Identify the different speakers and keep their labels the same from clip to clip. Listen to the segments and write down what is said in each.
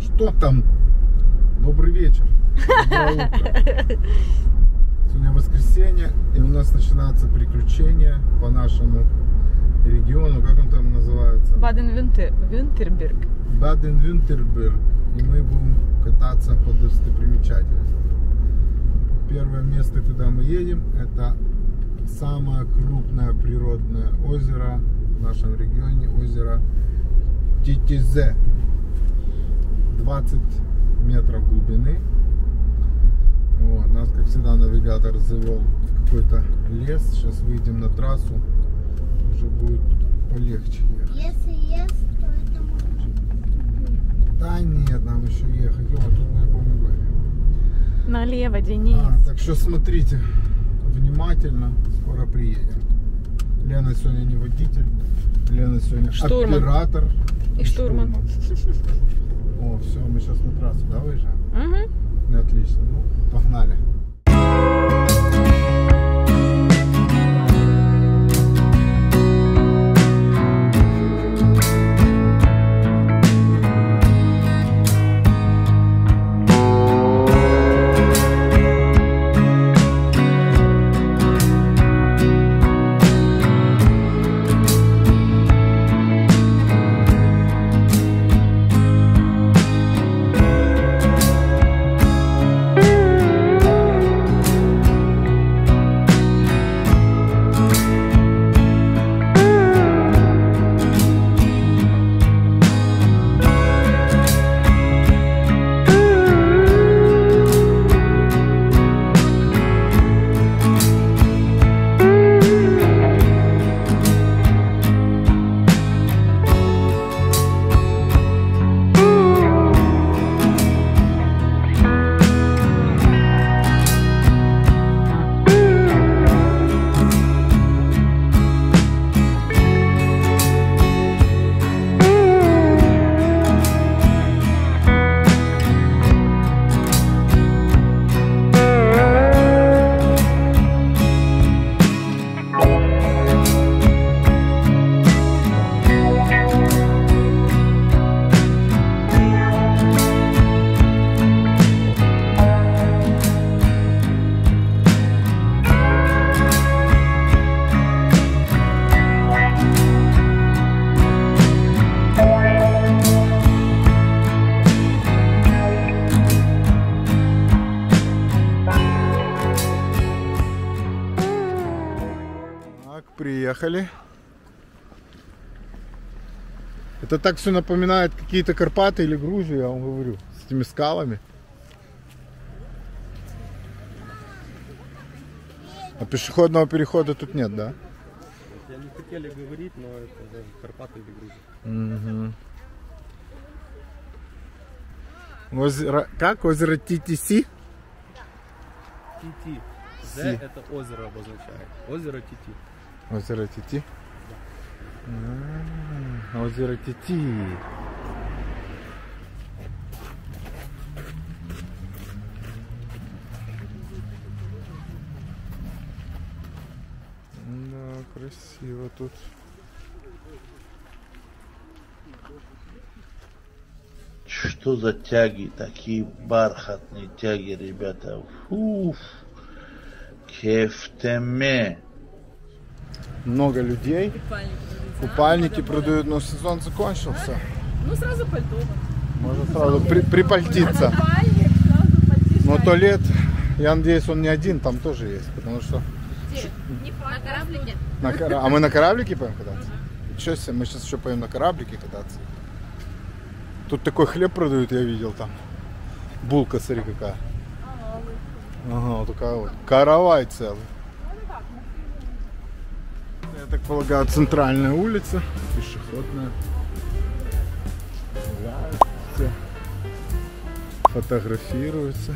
Speaker 1: Что там? Добрый вечер. Сегодня воскресенье, и у нас начинаются приключения по нашему региону. Как он там называется?
Speaker 2: Баден-Вюнтерберг.
Speaker 1: Баден-Вюнтерберг. И мы будем кататься по достопримечательностям. Первое место, куда мы едем, это самое крупное природное озеро в нашем регионе, озеро Титизе. 20 метров глубины. Вот, нас, как всегда, навигатор завел в какой-то лес. Сейчас выйдем на трассу. Уже будет полегче ехать.
Speaker 3: Если есть, то это может.
Speaker 1: Да нет, нам еще ехать. О, тут мы, помню, были.
Speaker 2: Налево, Денис.
Speaker 1: А, так что смотрите внимательно, скоро приедем. Лена сегодня не водитель, Лена сегодня
Speaker 2: Штурман.
Speaker 1: оператор.
Speaker 2: И штурман.
Speaker 1: О, все, мы сейчас на трассу, да, выезжаем?
Speaker 2: Угу.
Speaker 1: Отлично, ну, погнали. Приехали. Это так все напоминает какие-то Карпаты или Грузию, я вам говорю, с этими скалами. А пешеходного перехода тут нет, да?
Speaker 4: Я не хотели говорить, но это даже Карпаты или Грузия.
Speaker 1: Угу. Озеро, как? Озеро ТТС?
Speaker 4: Тити.
Speaker 1: Си.
Speaker 4: З это озеро обозначает. Озеро Тити.
Speaker 1: Озеро Тити. А, Озеро Тити. Да, красиво тут.
Speaker 5: Что за тяги, такие бархатные тяги, ребята. Фуф. Кефтеме.
Speaker 1: Много людей. Купальники продают, но сезон закончился.
Speaker 2: Ну, сразу пальто.
Speaker 1: Можно сразу при- припальтиться. Но туалет, я надеюсь, он не один, там тоже есть, потому что
Speaker 3: На кораблике?
Speaker 1: на кора- А мы на кораблике поем кататься? Ничего себе, мы сейчас еще поем на кораблике кататься. Тут такой хлеб продают, я видел там. Булка, смотри какая. Ага, вот такая вот. Каравай целый. Я так полагаю, центральная улица, пешеходная. Гуляют все. Фотографируются.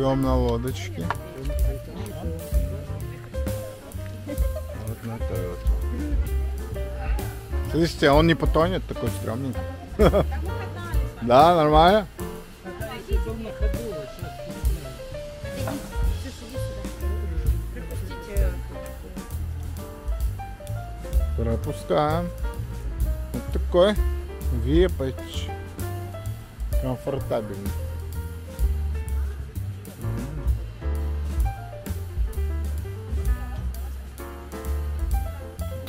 Speaker 1: Поплывем на лодочке. Вот на той вот. Слышите, он не потонет, такой стрёмненький. Да, нормально? Пропускаем. Вот такой вепач. Комфортабельный.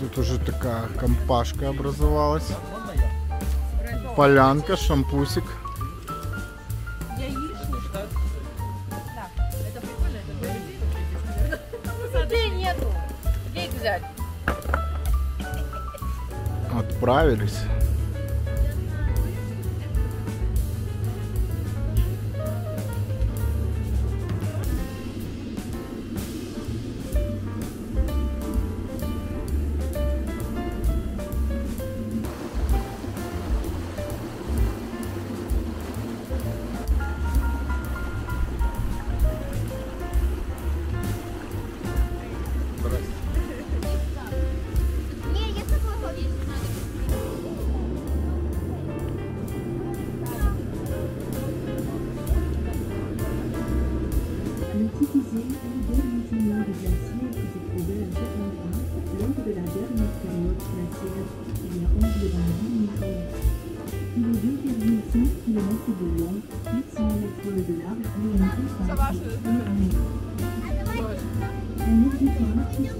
Speaker 1: Тут уже такая компашка образовалась. Полянка, шампусик. Отправились.
Speaker 6: L'Antiquité est le dernier témoin de glacier qui se trouvait à cet endroit lors de la dernière période glaciaire il y a environ 10 000 ans. Il est 2,5 km de long, 800 mètres de large et une de 1 mètre. Un exutoire qui se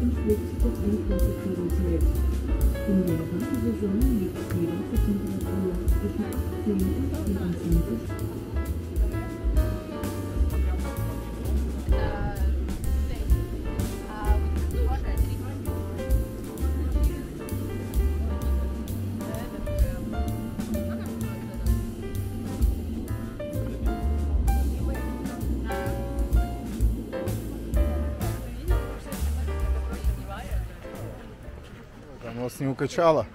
Speaker 6: und schlägt das Windkonzentrierungsnetz. In der Wintersaison liegt die Wassertemperatur zwischen 18 und 24 Grad.
Speaker 1: Там вас не укачало?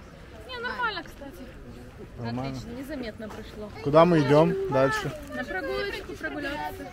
Speaker 2: Не, нормально, кстати.
Speaker 1: Нормально.
Speaker 2: Отлично, незаметно прошло.
Speaker 1: Куда мы идем дальше?
Speaker 2: На прогулочку прогуляться.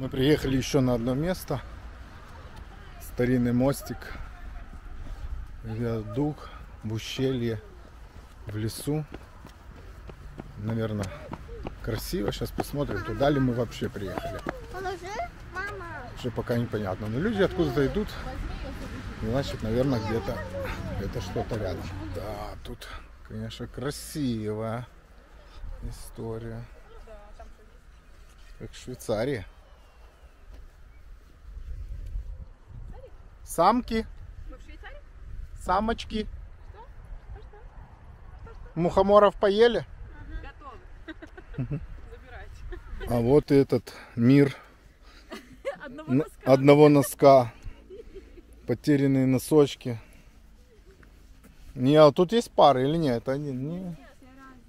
Speaker 1: Мы приехали еще на одно место. Старинный мостик. Виадук в ущелье, в лесу. Наверное, красиво. Сейчас посмотрим, туда ли мы вообще приехали. Уже пока непонятно. Но люди откуда-то идут. Значит, наверное, где-то где что-то рядом. Да, тут, конечно, красивая история. Как в Швейцарии. Самки. Самочки. Мухоморов поели? А вот и этот мир
Speaker 2: одного
Speaker 1: носка. Потерянные носочки. Не, а тут есть пары или нет? Они не.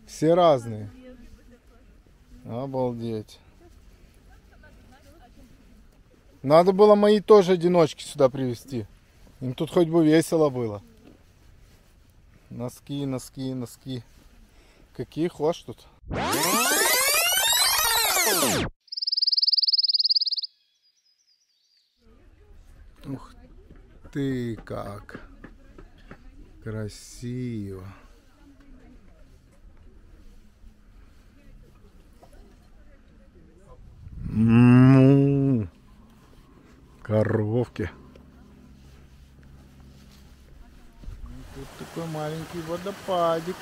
Speaker 1: Все разные. Обалдеть. Надо было мои тоже одиночки сюда привезти. Им тут хоть бы весело было. Носки, носки, носки. Какие хошь тут? Ух ты как. Красиво. Коровки. Тут такой маленький водопадик.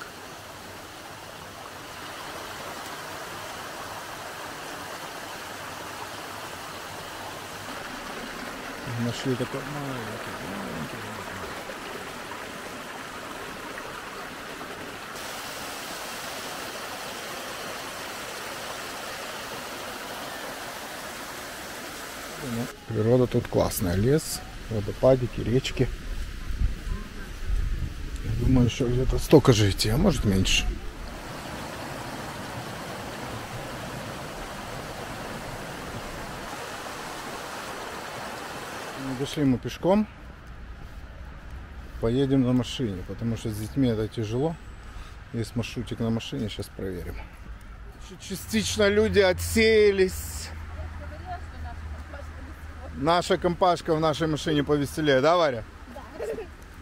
Speaker 1: Нашли такой маленький, маленький водопадик. Природа тут классная. Лес, водопадики, речки. Я Думаю, еще где-то столько же идти, а может меньше. Дошли мы пешком. Поедем на машине, потому что с детьми это тяжело. Есть маршрутик на машине, сейчас проверим. Частично люди отсеялись. Наша компашка в нашей машине повеселее, да, Варя?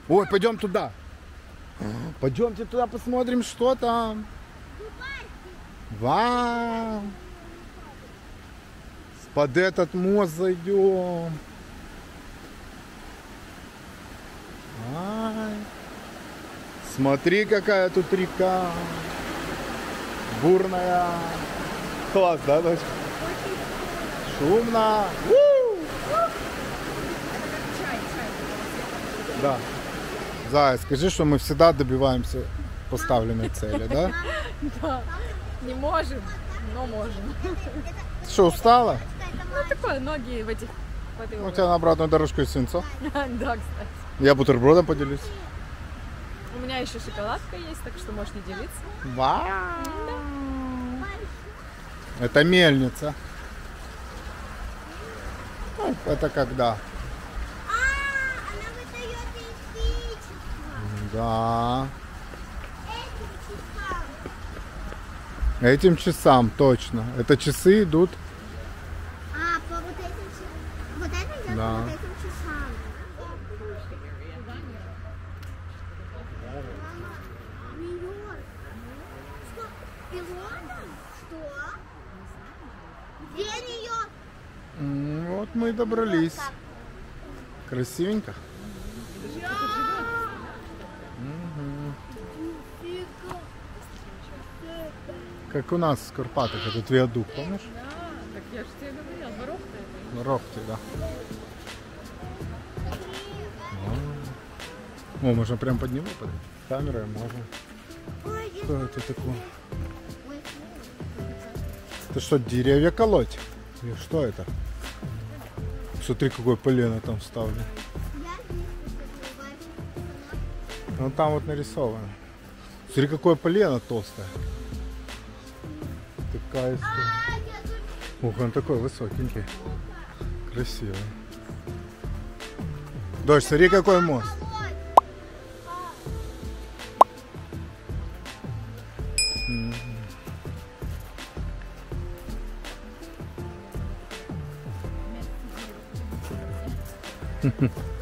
Speaker 1: Ой, пойдем туда. Пойдемте туда посмотрим, что там. Вау! Под этот мост зайдем. Ай. Смотри, какая тут река. Бурная. Класс, да, дочка? Шумно. У! Да. Зая, скажи, что мы всегда добиваемся поставленной цели, да?
Speaker 2: Да. Не можем, но можем.
Speaker 1: Ты что, устала?
Speaker 2: Ну такое, ноги в этих...
Speaker 1: У тебя на обратную дорожку есть свинцо.
Speaker 2: Да, кстати.
Speaker 1: Я бутербродом поделюсь.
Speaker 2: У меня еще шоколадка есть, так что можешь не делиться.
Speaker 1: Вау! Это мельница. Ну, Это когда? Да.
Speaker 3: Этим часам.
Speaker 1: Этим часам точно. Это часы идут.
Speaker 3: А, по вот этим часам. Вот это идет
Speaker 1: Да.
Speaker 3: по вот этим часам. Что? Что? Где
Speaker 1: Вот мы и добрались. Красивенько.
Speaker 3: Фига.
Speaker 1: Как у нас в Карпатах, этот виадук, помнишь?
Speaker 2: Так я же тебе говорила, дворог-то это.
Speaker 1: Рохти, да. О, можно прям под него под камерой можно. Что это такое? Это что, деревья колоть? Или что это? Смотри, какое полено там вставлено. Ну там вот нарисовано. Смотри, какое полено толстое.
Speaker 3: Тут
Speaker 1: Ух, он такой высокенький. Красивый. Дождь, смотри, какой мост.
Speaker 3: Ой,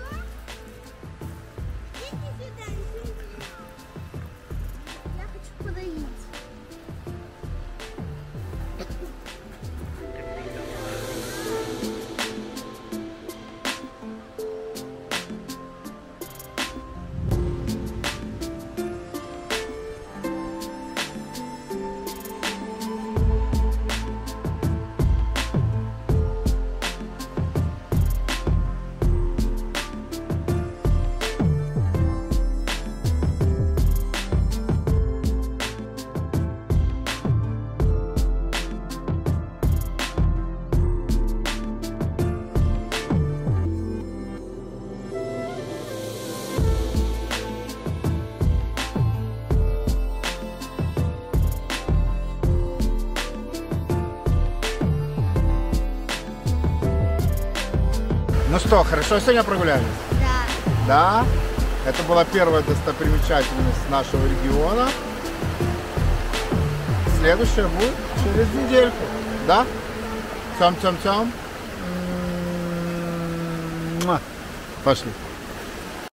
Speaker 1: что, хорошо сегодня прогулялись?
Speaker 3: Да.
Speaker 1: Да? Это была первая достопримечательность нашего региона. Следующая будет через недельку. Да? М-м-м. Пошли.